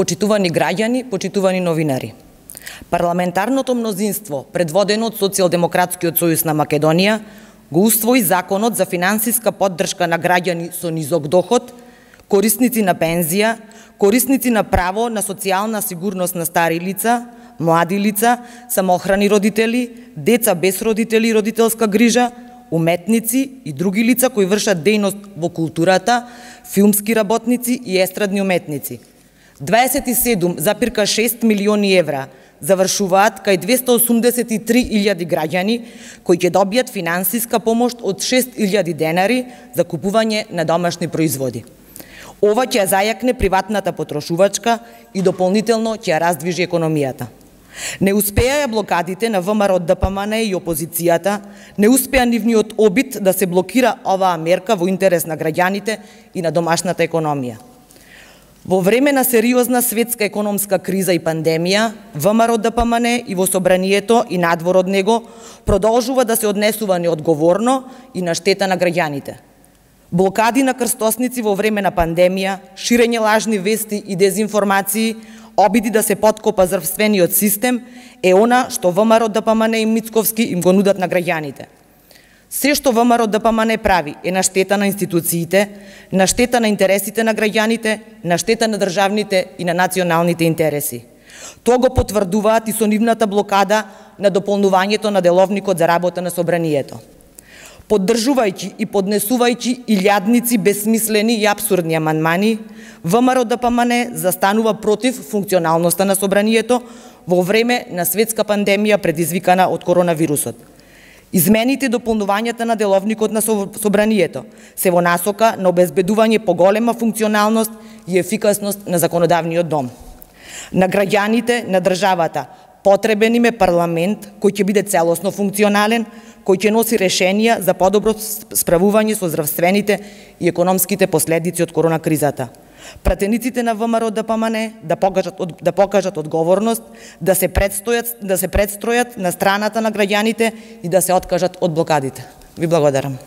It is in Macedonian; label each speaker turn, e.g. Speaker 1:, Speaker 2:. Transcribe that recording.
Speaker 1: Почитувани граѓани, почитувани новинари. Парламентарното мнозинство, предводено од Социјалдемократскиот сојуз на Македонија, го усвои законот за финансиска поддршка на граѓани со низок доход, корисници на пензија, корисници на право на социјална сигурност на стари лица, млади лица, самоохрани родители, деца без родители и родителска грижа, уметници и други лица кои вршат дејност во културата, филмски работници и естрадни уметници. 27,6 милиони евра завршуваат кај 283.000 граѓани кои ќе добијат финансиска помош од 6.000 денари за купување на домашни производи. Ова ќе зајакне приватната потрошувачка и дополнително ќе раздвижи економијата. Не успеа блокадите на ВМРО ДПМН и опозицијата, не успеа нивниот обид да се блокира оваа мерка во интерес на граѓаните и на домашната економија. Во време на сериозна светска економска криза и пандемија, ВМРО ДПМН и во собранието и надвор од него продолжува да се однесува неодговорно и на штета на граѓаните. Блокади на крстосници во време на пандемија, ширење лажни вести и дезинформации, обиди да се подкопа здравствениот систем е она што ВМРО ДПМН и Мицковски им го нудат на граѓаните. Се што ВМРО ДПМН прави е на штета на институциите, на штета на интересите на граѓаните, на штета на државните и на националните интереси. Тоа го потврдуваат и со нивната блокада на дополнувањето на деловникот за работа на собранието поддржувајќи и поднесувајќи илјадници безсмислени и абсурдни аманмани, ВМРО ДПМН застанува против функционалноста на собранието во време на светска пандемија предизвикана од коронавирусот. Измените и дополнувањата на деловникот на собранието се во насока на обезбедување поголема функционалност и ефикасност на законодавниот дом. На граѓаните, на државата, потребен им е парламент кој ќе биде целосно функционален, кој ќе носи решенија за подобро справување со здравствените и економските последици од корона кризата. Пратениците на ВМРО да ДПМН да покажат да покажат одговорност, да се предстојат да се предстројат на страната на граѓаните и да се откажат од блокадите. Ви благодарам.